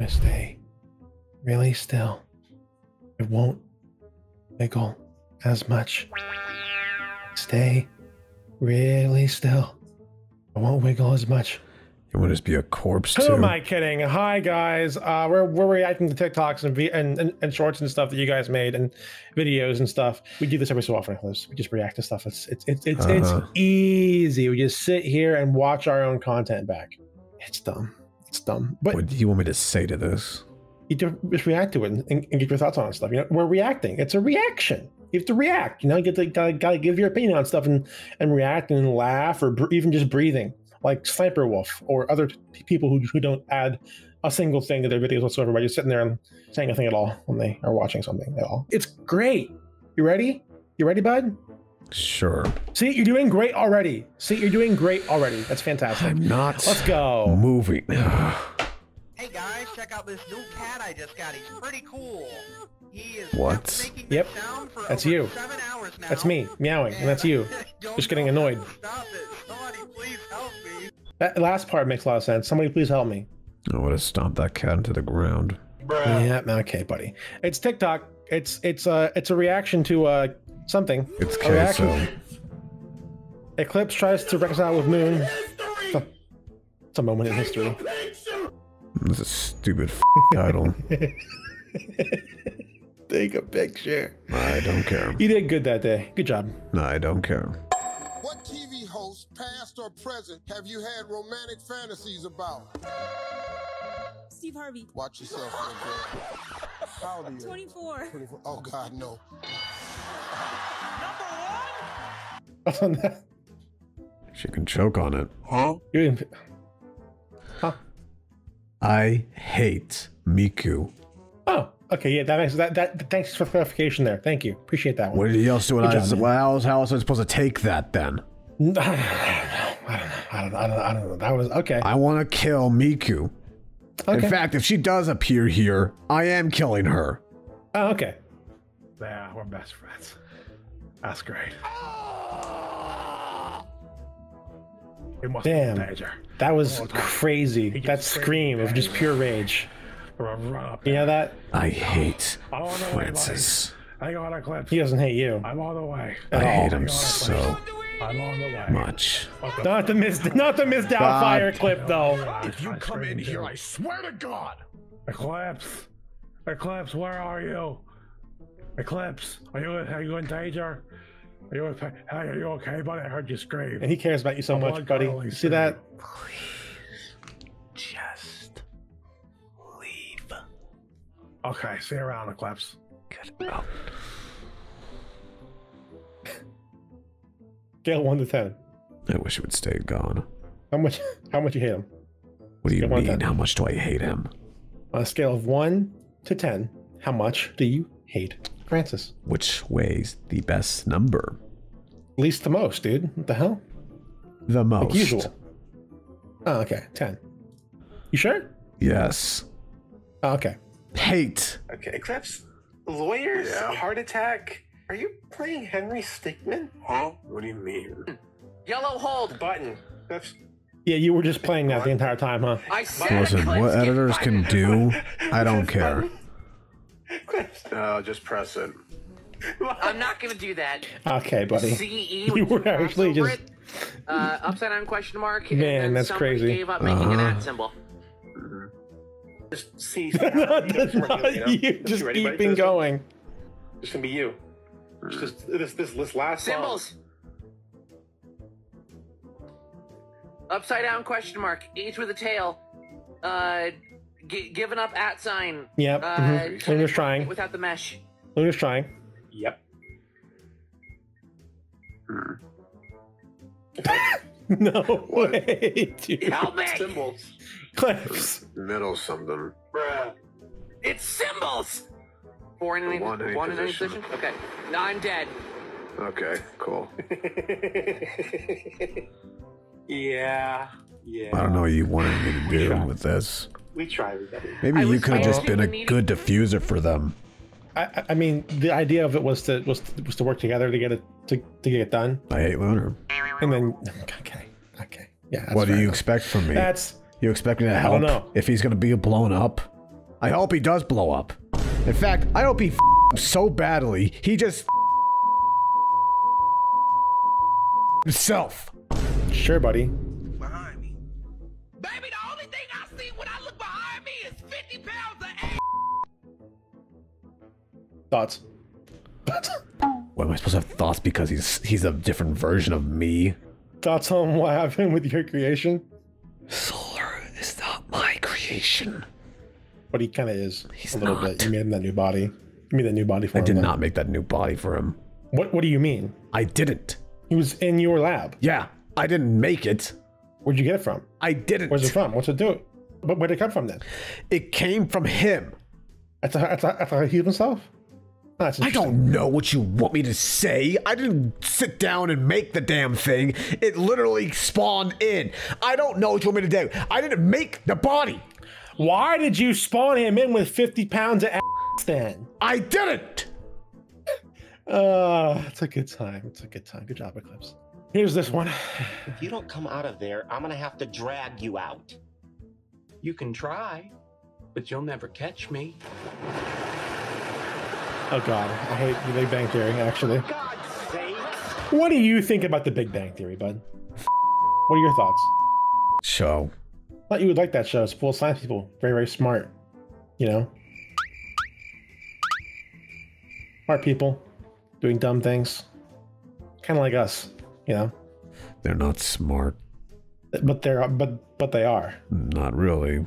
I stay really still. It won't wiggle as much. Stay really still. It won't wiggle as much. You want to just be a corpse Who too? am I kidding? Hi guys, uh, we're we're reacting to TikToks and, and and and shorts and stuff that you guys made and videos and stuff. We do this every so often. We just react to stuff. It's it's it's it's, Uh-huh. it's easy. We just sit here and watch our own content back. It's dumb. It's dumb. But What do you want me to say to this? you just react to it and, and get your thoughts on stuff. You know, we're reacting. It's a reaction. You have to react. You know, you get to gotta, gotta give your opinion on stuff and and react and laugh or br- even just breathing, like Sniper Wolf or other t- people who who don't add a single thing to their videos whatsoever by just sitting there and saying nothing at all when they are watching something at all. It's great. You ready? You ready, bud? Sure. See, you're doing great already. See, you're doing great already. That's fantastic. I'm not Let's go. moving. Hey guys, check out this new cat I just got. He's pretty cool. He is What? Yep, this sound for that's over you. Seven hours now. That's me meowing, and that's you. Just getting annoyed. Stop it. Somebody please help me. That last part makes a lot of sense. Somebody please help me. I would have stomped that cat into the ground. Yeah, okay, buddy. It's TikTok. It's it's a it's a reaction to uh something. It's A reaction. queso. Eclipse tries to reconcile with Moon. It's a, it's a moment in history. This is a stupid f- title. Take a picture. I don't care. You did good that day. Good job. I don't care. What TV host, past or present, have you had romantic fantasies about? Steve Harvey, Watch yourself, little. How old are you? 24. 24. Oh, God, no. She can choke on it. Huh? You didn't. Huh? I hate Miku. Oh, okay. Yeah, that makes that that. Thanks for clarification there. Thank you. Appreciate that one. What else do I? job, man. Well, how else, how else am I supposed to take that then? I don't know. I don't know. I don't know. I don't know. I don't know. That was okay. I want to kill Miku. okay. In fact, if she does appear here, I am killing her. oh, okay. Yeah, we're best friends. That's great. He must Damn. be. That was crazy. That scream of just pure rage. You know that? I hate I'm way, Francis. buddy. Hang on a clip. He doesn't hate you. I'm on the way. I all. hate him Hang so I'm on the way. much. What Not the Miss, not the Miss Doubtfire clip though. If you come in here, I swear to God. Eclipse. Eclipse, where are you? Eclipse, are you are you in danger? Are you hey, are you okay, buddy? I heard you scream. And he cares about you so A much, buddy. You see that? Please, Just leave. Okay, see you around, Eclipse. Get out. Oh. Scale one to ten. I wish it would stay gone. How much? How much you hate him? What do you Scale mean? How much do I hate him? On a scale of one to ten, how much do you hate Francis? Which way's the best number? Least the most, dude. What the hell? The most. Like usual. Oh, okay. Ten. You sure? Yes. Oh, okay. Hate. Okay, Eclipse. Lawyers, heart attack. Are you playing Henry Stickmin? Huh? What do you mean? Yellow hold. Button. That's Yeah, you were just playing that the entire time, huh? I said Listen, what get editors can do, I don't care. Eclipse. No, just press it. I'm not gonna do that. Okay, buddy. CE. You were actually just- it, uh, upside down question mark. Man, then that's somebody crazy. Gave up making an Uh-huh. at symbol. Just see. not, not you, just ready, buddy, for keeping this one? going. It's gonna be you. It's Just this, this, this last song. Symbols. Upside down question mark. Each with a tail. Uh, gi- giving up at sign. Yep. Uh, mhm. Luna's trying. Without the mesh. Luna's trying. Yep. No way, dude. Help me! Symbols. Clips. Middle something. Bruh. It's symbols. Four in any, One in any one in any position. position. Okay. No, I'm dead. Okay, cool. yeah. Yeah. I don't know what you wanted me to do with this. We tried, everybody. Maybe I you could have just been a meeting. good diffuser for them. I, I- I mean, the idea of it was to was to, was to work together to get it to, to get it done, I hate Lunar. and then okay, okay, yeah. that's what do you enough. expect from me? That's you expect me to don't help know. if he's gonna be blown up? I hope he does blow up. In fact, I hope he f- so badly he just himself. Sure, buddy. Behind me. Baby, Thoughts? What am I supposed to have thoughts because he's he's a different version of me? Thoughts on what happened with your creation? Solar is not my creation. But he kind of is He's a little not. bit. You made him that new body. You made that new body for I him. I did though. not make that new body for him. What What do you mean? I didn't. He was in your lab. Yeah, I didn't make it. Where'd you get it from? I didn't. Where's it from? What's it do? But where'd it come from then? It came from him. That's, a, that's, a, that's how he healed himself? Oh, that's I don't know what you want me to say. I didn't sit down and make the damn thing. It literally spawned in. I don't know what you want me to do. I didn't make the body. Why did you spawn him in with 50 pounds of ass then? I didn't. Uh, it's a good time. It's a good time. Good job, Eclipse. Here's this one. If you don't come out of there, I'm gonna have to drag you out. You can try, but you'll never catch me. Oh god, I hate the Big Bang Theory. Actually, what do you think about the Big Bang Theory, bud? What are your thoughts? Show. thought you would like that show. It's full of science people. Very, very smart. You know? Smart people doing dumb things. Kind of like us, you know? They're not smart. But they're but but they are. Not really.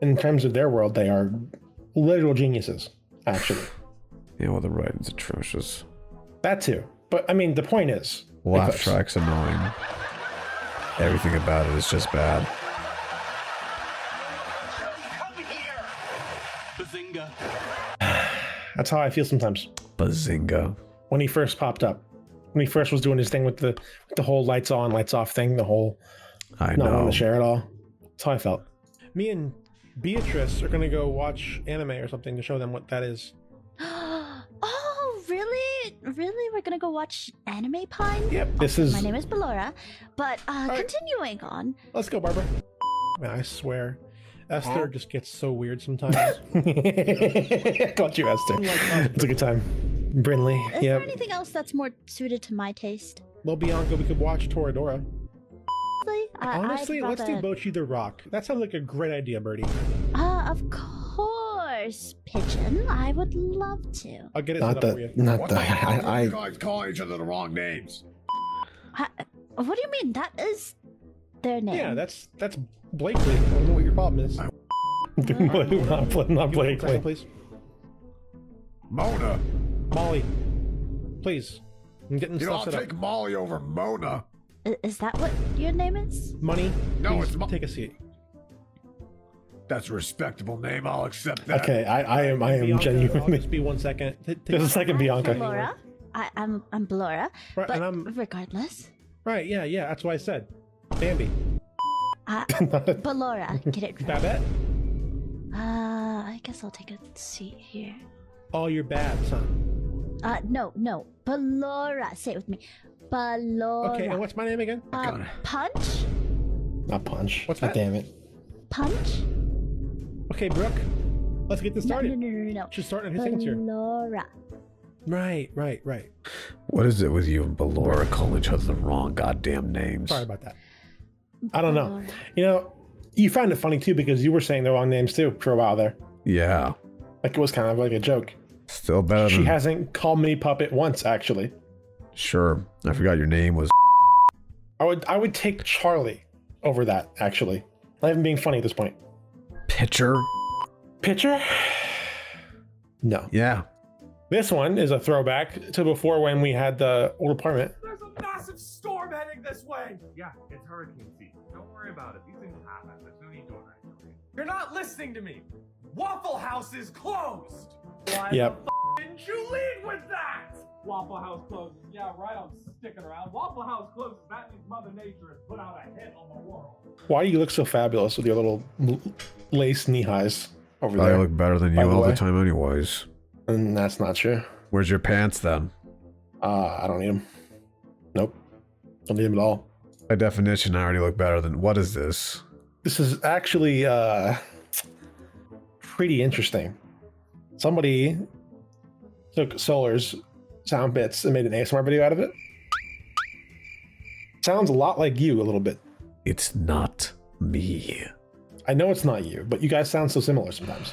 In terms of their world, they are literal geniuses, actually. Yeah, well, the writing's atrocious. that too. But I mean, the point is, Laugh Eclipse. track's annoying. Everything about it is just bad. Come here! Bazinga. That's how I feel sometimes. Bazinga. When he first popped up, when he first was doing his thing with the with the whole lights on, lights off thing, the whole I not wanting know. to share it all. That's how I felt. Me and Beatrice are gonna go watch anime or something to show them what that is. oh, really? Really? We're gonna go watch Anime Pine? Yep, this is. My name is Ballora, but uh, right. continuing on. Let's go, Barbara. Man, I swear, Esther just gets so weird sometimes. I called you Esther. It's a good time. Brinley. Is there anything else that's more suited to my taste? Well, Bianca, we could watch Toradora. Honestly, I, Honestly, let's do rather- Bocchi the Rock. That sounds like a great idea, Birdie. Uh, of course, Pigeon. I would love to. I'll get it Not set up for the. you. Not the. I. I, guys calling each other the wrong names. I, what do you mean? That is their name. Yeah, that's that's Blakely. I don't know what your problem is. not, Bla- not Blakely. please. Mona. Molly, please. I'm getting You know, stuff I'll set take up. Molly over Mona. Is that what your name is? Money. No, please it's Mo- take a seat. That's a respectable name. I'll accept that. Okay, I, I am I am Bianca, I'll genuinely. just be one second. T- take Just a second, Bianca. Laura. I, I'm I'm Blora. Right, but and I'm regardless, right. Yeah, yeah. That's what I said. Bambi. I, Ballora, get it right. Babette. Uh, I guess I'll take a seat here. Oh, you're bad, son. Uh, no, no, Ballora. Say it with me, Ballora. Okay, and what's my name again? Uh, punch, Not Punch. What's that? that? Damn it. punch. Okay, Brooke. Let's get this started. no, no, no, no. She's starting her seconds here. Ballora. Right, right, right. What is it with you and Ballora calling each other the wrong goddamn names? Sorry about that. I don't know. You know, you found it funny too because you were saying the wrong names too for a while there. Yeah. Like it was kind of like a joke. Still better She than. hasn't called me puppet once actually. Sure. I forgot your name was. I would I would take Charlie over that actually. Not even being funny at this point. Pitcher. Pitcher? No. Yeah. This one is a throwback to before when we had the old apartment. There's a massive storm heading this way. Yeah, it's hurricane season. Don't worry about it. These things happen. There's no need to evacuate. You're not listening to me. Waffle House is closed. Why Yep. the f- didn't you lead with that? Waffle House closed. Yeah, right. I'm sticking around. Waffle House closes. That means Mother Nature has put out a hit on the world. Why do you look so fabulous with your little lace knee highs over I there? look better than you the all the time, anyways. And that's not true. Where's your pants then? Uh, I don't need them. Nope. Don't need them at all. By definition, I already look better than. What is this? This is actually uh pretty interesting. Somebody took Solar's sound bits and made an ASMR video out of it. Sounds a lot like you a little bit. It's not me. I know it's not you, but you guys sound so similar sometimes.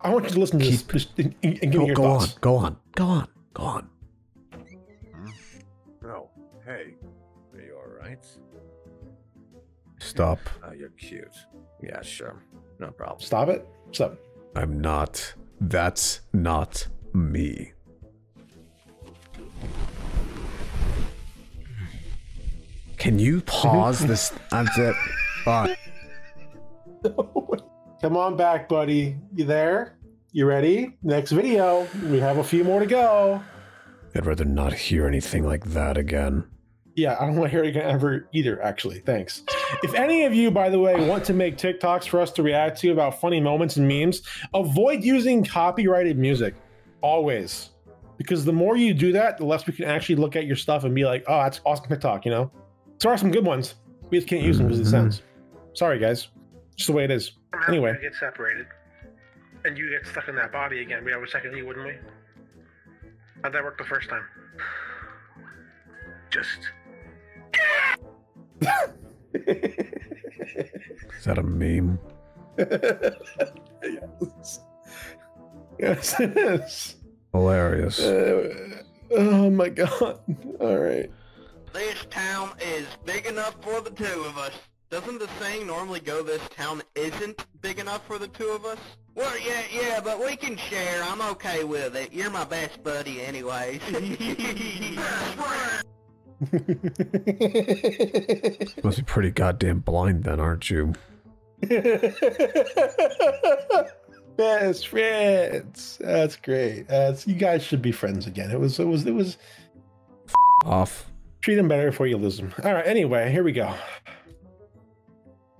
I want you to listen to this just, and, and give Go, me your go on, thoughts. go on, go on, go on. Hmm? Oh, hey. Are you alright? Stop. Oh, you're cute. Yeah, sure. No problem. Stop it. Stop. I'm not. That's not me. Can you pause this? That's it. Bye. Come on back, buddy. You there? You ready? Next video. We have a few more to go. I'd rather not hear anything like that again. Yeah, I don't want to hear it again ever either, actually. Thanks. If any of you, by the way, want to make TikToks for us to react to about funny moments and memes, avoid using copyrighted music. Always. Because the more you do that, the less we can actually look at your stuff and be like, oh, that's awesome TikTok, you know? There are some good ones. We just can't use them because of the sounds. Sorry, guys. Just the way it is. Anyway. get separated, and you get stuck in that body again. We have a second you, wouldn't we? How'd that work the first time? Just Is that a meme? yes. Yes, it is. Hilarious. Uh, oh my god. All right. This town is big enough for the two of us. Doesn't the saying normally go this town isn't big enough for the two of us? Well, yeah, yeah, but we can share. I'm okay with it. You're my best buddy anyways. Must be pretty goddamn blind then, aren't you? Best friends. That's great. That's you guys should be friends again. It was it was it was Off. Treat them better before you lose them. All right. Anyway, here we go.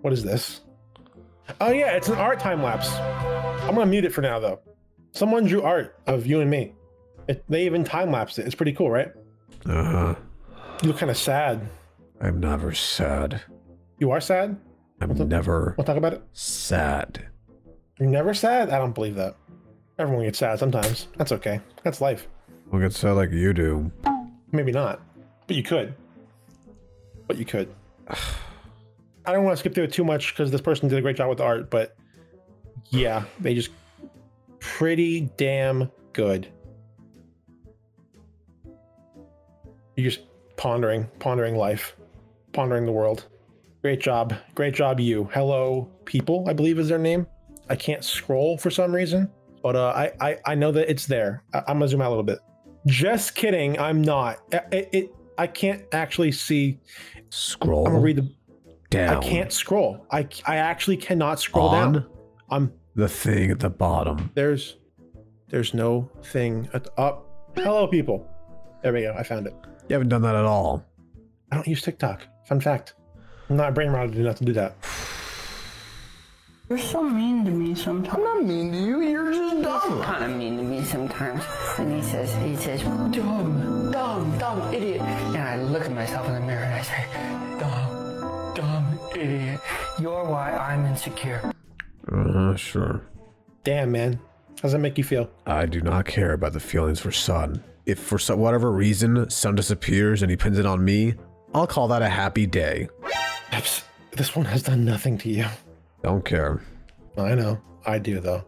What is this? Oh yeah, it's an art time lapse. I'm gonna mute it for now though. Someone drew art of you and me. It, they even time lapsed it. It's pretty cool, right? Uh huh. You look kind of sad. I'm never sad. You are sad. I'm never We'll talk about it. sad. You're never sad. I don't believe that. Everyone gets sad sometimes. That's okay. That's life. Look get sad like you do. Maybe not, but you could. But you could. I don't want to skip through it too much because this person did a great job with the art, but yeah, they just pretty damn good. You're just pondering, pondering life, pondering the world. Great job. Great job, you. Hello, people, I believe is their name. I can't scroll for some reason, but uh, I, I I know that it's there. I, I'm gonna zoom out a little bit. Just kidding. I'm not. It, it I can't actually see. Scroll. I'm gonna read the. down. I can't scroll. I I actually cannot scroll On down. I'm the thing at the bottom. there's there's no thing at the up. Hello, people. There we go. I found it. You haven't done that at all. I don't use TikTok. Fun fact. I'm not brain rotted enough to do that. You're so mean to me sometimes. I'm not mean to you. You're just dumb. kind of mean to me sometimes. And he says, he says, dumb, dumb, dumb idiot. And I look at myself in the mirror and I say, dumb, dumb idiot. You're why I'm insecure. Uh, sure. Damn, man. How's that make you feel? I do not care about the feelings for Sun. If for some, whatever reason Sun disappears and he pins it on me, I'll call that a happy day. This one has done nothing to you. Don't care. I know. I do though.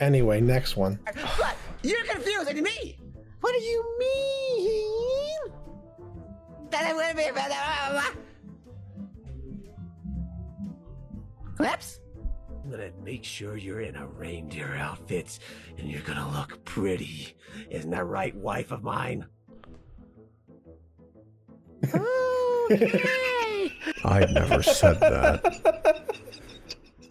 Anyway, next one. What? You're confusing me. What do you mean? That I'm gonna. Clips? I'm make sure you're in a reindeer outfit and you're gonna look pretty. Isn't that right, wife of mine? I'd never said that.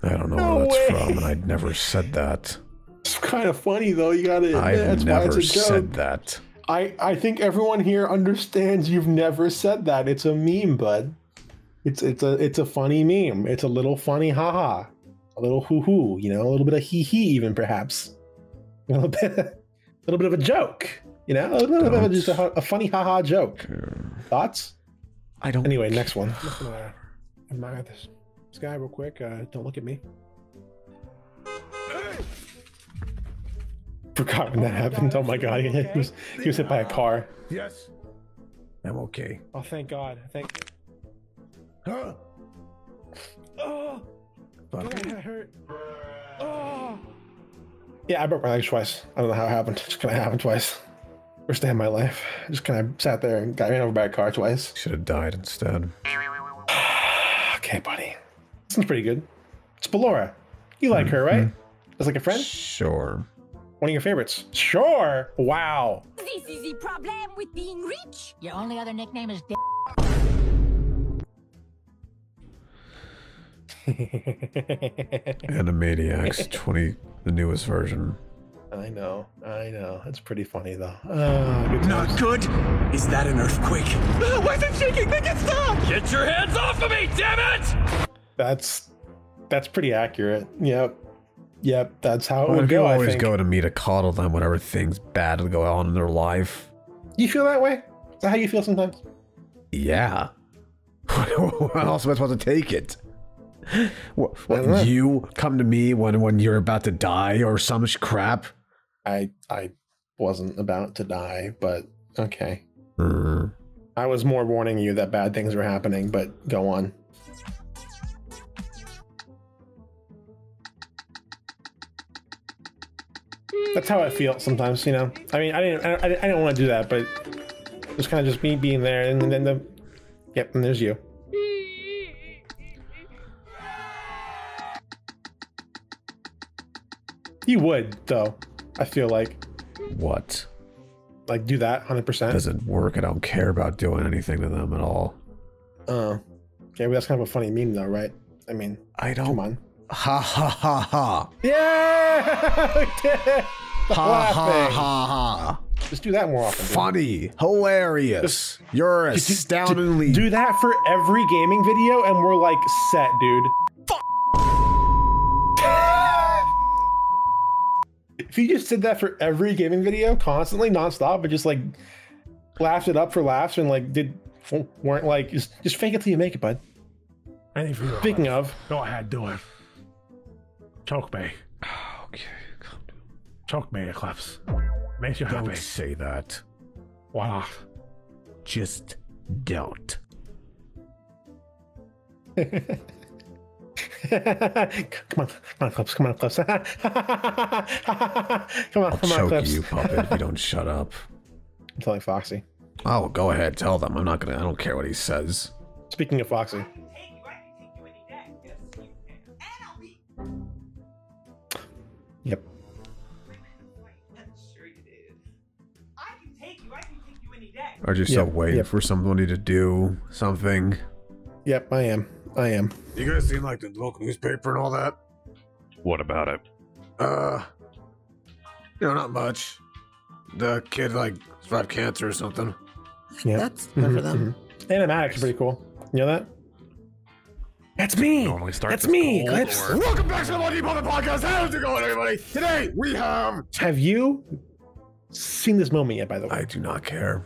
I don't know No where that's way. from, and I'd never said that. It's kind of funny though. You gotta I've that's never why it's a joke. said that. I I think everyone here understands you've never said that. It's a meme, bud. It's it's a it's a funny meme. It's a little funny haha. A little hoo hoo, you know, a little bit of hee hee even perhaps. A little bit a little bit of a joke, you know, a little bit of just a, a funny haha joke. Thoughts? I don't Anyway, next one. I'm gonna admire this this guy real quick. Uh, don't look at me. Forgot when that happened. Oh my god, he, was he was hit by a car. Yes. I'm okay. Oh thank God. Thank. Huh? Oh, God, that hurt. Oh. Yeah, I broke my legs twice. I don't know how it happened. It just kind of happened twice. First day of my life. I just kind of sat there and got ran over by a car twice. Should have died instead. Okay, buddy. Sounds pretty good. It's Ballora. You like mm-hmm. her, right? As like a friend? Sure. One of your favorites? Sure. Wow. This is the problem with being rich. Your only other nickname is D- Animaniacs 20, the newest version. I know. I know. It's pretty funny though. Oh, good Not good. Is that an earthquake? Why is it shaking? Make it stop! Get your hands off of me, damn it! That's that's pretty accurate. Yep. Yep. That's how it Well, would go. I always go to me to coddle them whenever things bad go on in their life. You feel that way? Is that how you feel sometimes? Yeah. How else am I supposed to take it? What, what you come to me when when you're about to die or some crap? I I wasn't about to die, but okay. Uh, I was more warning you that bad things were happening, but go on. That's how I feel sometimes, you know. I mean, I didn't, I, I didn't- want to do that, but it's kind of just me being there, and then the, yep, and there's you. You would, though. I feel like, what? like, do that hundred percent. Doesn't work. I don't care about doing anything to them at all. Oh, yeah, well, that's kind of a funny meme, though, right? I mean, I don't. come on. Ha ha ha ha. Yeah! We did it! The Ha ha ha ha. Just do that more often. dude. Funny. Hilarious. You're Just do- astoundingly. Do that for every gaming video, and we're like set, dude. if you just did that for every gaming video, constantly, nonstop, but just like laughed it up for laughs and like did weren't like just just fake it till you make it, bud. Anything for you. Speaking of, Go ahead, do it. Choke me. Okay. Choke me, Eclipse. Makes you Don't happy. say that. Why not? Just don't. come on, come on, Clips, come on, Clips. come on, I'll come on, choke Clips. you, puppet, if you don't shut up. I'm telling Foxy. Oh, go ahead. Tell them. I'm not gonna. I don't care what he says. Speaking of Foxy, Are you still Yep, waiting yep. for somebody to do something? Yep, I am. I am. You guys seen like the local newspaper and all that? What about it? Uh, you know, not much. The kid like survived cancer or something. Yeah. That's good for them. mhm. Animatics are pretty cool. You know that? That's me. Normally starts That's me. Clips. Welcome back to the Money Puppet Podcast. How's it going, everybody? Today we have. Have you seen this moment yet? By the way, I do not care.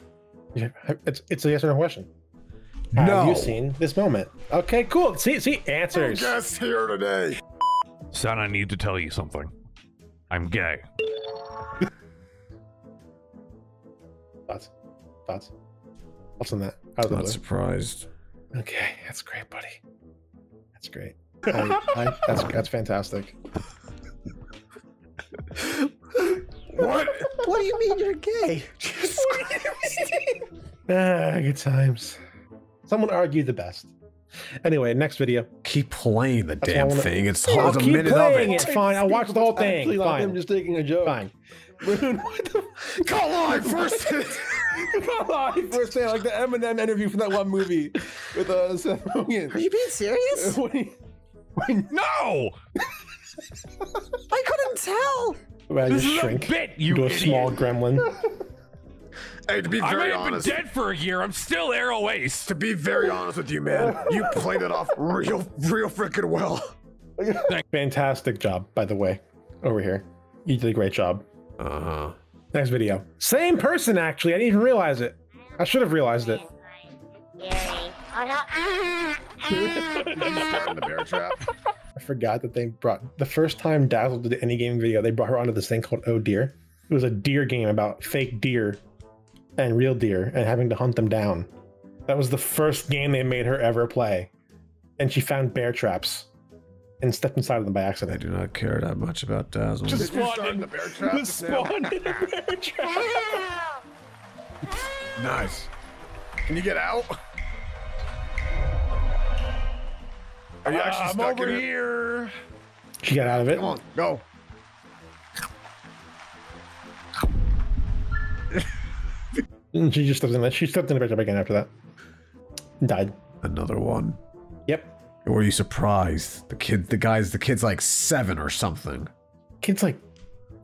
Yeah, it's it's a yes or no question. Have you seen this moment? Okay, cool. See, see, answers. Guest here today. Son, I need to tell you something. I'm gay. Thoughts? Thoughts? What's on that? Out of the Not blue. surprised. Okay, that's great, buddy. That's great. I, I, that's that's fantastic. What? What do you mean you're gay? Ah, good times. Someone argued the best. Anyway, next video. Keep playing the That's damn all I wanna- thing. It's I'll a keep minute playing of it. it. Fine, I'll watch the whole thing. Actually, like, Fine. I'm just taking a joke. Fine. Rune, what the? Come on, first. Come on, first thing like the Eminem interview from that one movie with uh, Seth Rogen. Are you being serious? When he- No! I couldn't tell. Where I This just is a shrink bit, you into a small gremlin. Hey, to be I very may have been dead for a year. I'm still Arrow Ace. to be very honest with you, man, you played it off real, real freaking well. Fantastic job, by the way, over here. You did a great job. Uh huh. Next video. Same person, actually. I didn't even realize it. I should have realized it. the bear trap. I forgot that they brought the first time Dazzle did any gaming video, they brought her onto this thing called Oh Deer. It was a deer game about fake deer and real deer and having to hunt them down. That was the first game they made her ever play. And she found bear traps and stepped inside of them by accident. I do not care that much about Dazzle. Just spawned in the bear trap. Just spawned in a bear trap. Nice. Can you get out? Are you actually uh, I'm over in it? here. She got out of it. Come on, go. And she just stepped in that. She stepped in the bear trap again after that. And died. Another one. Yep. Were you surprised? The kid, the guy's, the kid's like seven or something. Kid's like,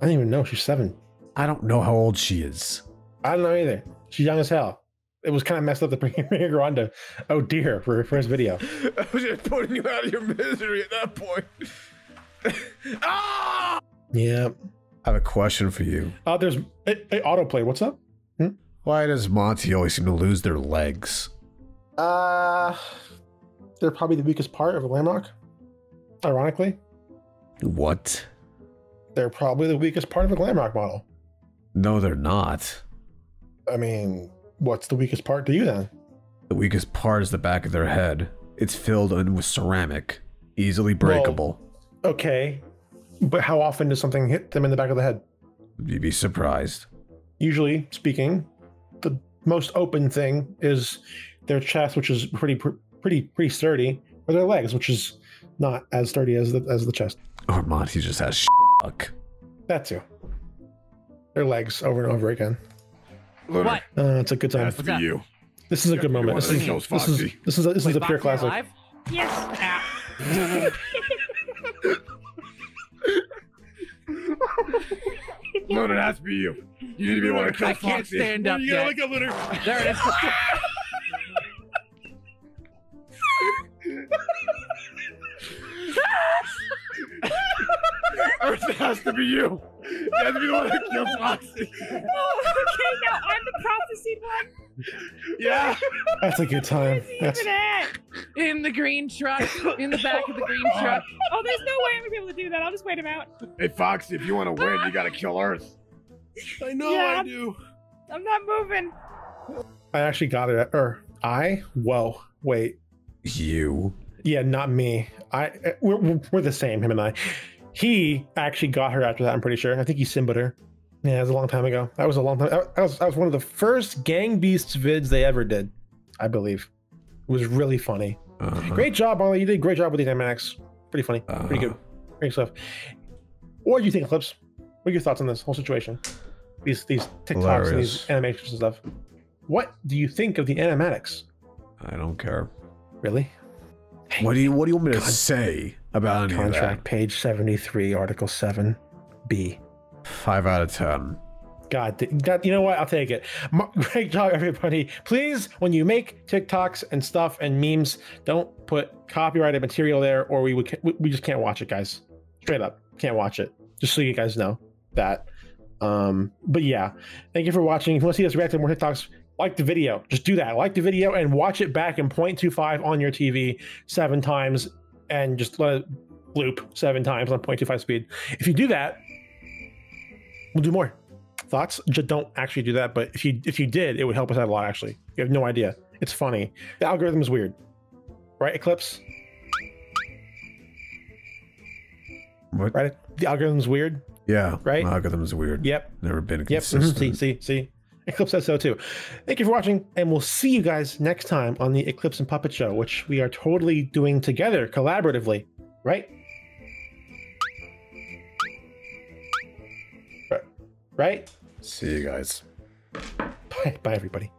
I don't even know. She's seven. I don't know how old she is. I don't know either. She's young as hell. It was kind of messed up to bring bring her on to, oh dear, for, for his video. I was just putting you out of your misery at that point. ah! Yeah. I have a question for you. Uh, there's hey, hey, autoplay. What's up? Why does Monty always seem to lose their legs? Uh, they're probably the weakest part of a Glamrock. Ironically, What? they're probably the weakest part of a Glamrock model. No, they're not. I mean, what's the weakest part to you then? The weakest part is the back of their head. It's filled in with ceramic, easily breakable. Okay, but how often does something hit them in the back of the head? You'd be surprised. Usually speaking, the most open thing is their chest, which is pretty pretty pretty sturdy, or their legs, which is not as sturdy as the as the chest. Or Monty just has luck. That too. Their legs over and over again. Lunar, What? Uh, it's a good time. That's for you. This is a good moment. This is this is this is a, this is a pure classic. alive? Yes. Ah. Lunar, it has to be you. You need to be the one to kill I can't stand up You yet. gotta look at Lunar. There it is. It has to be you. You have to be the one that killed Foxy. okay, now I'm the prophesied one. Yeah. That's a good time. Where is That's Even at. In the green truck. In the back of the green truck. Oh, there's no way I'm gonna be able to do that. I'll just wait him out. Hey, Foxy, if you want to win, you gotta kill Earth. I know Yeah. I do. I'm not moving. I actually got it. Or I? Whoa. Wait. You. Yeah, not me. I eh, we're, we're- we're the same. Him and I. He actually got her after that. I'm pretty sure. I think he simbaed her. Yeah, it was a long time ago. That was a long time. That was, that was one of the first Gang Beasts vids they ever did, I believe. It was really funny. Uh-huh. Great job, Ollie. You did a great job with the dynamics. Pretty funny. Pretty good. Great stuff. What do you think, Clips? What are your thoughts on this whole situation? These these TikToks and these animations and stuff. What do you think of the animatics? I don't care. Really? What do you What do you want me to say about any Contract page 73, article 7, B. Five out of ten. God, you know what? I'll take it. Great job, everybody. Please, when you make TikToks and stuff and memes, don't put copyrighted material there, or we would we- we just can't watch it, guys. Straight up, can't watch it. Just so you guys know that. Um, but yeah, thank you for watching. If you want to see us react to more TikToks, like the video. Just do that. Like the video and watch it back in 0.25 on your TV seven times, and just let it loop seven times on 0.25 speed. If you do that, we'll do more thoughts just don't actually do that but if you if you did it would help us out a lot actually you have no idea it's funny the algorithm is weird right eclipse What? right the algorithm's weird Yeah. Right? My algorithm's weird. Yep. Never been yep consistent. mhm, see see see eclipse says so too thank you for watching and we'll see you guys next time on the eclipse and puppet show which we are totally doing together collaboratively right? Right. Right? See you guys. bye. Bye everybody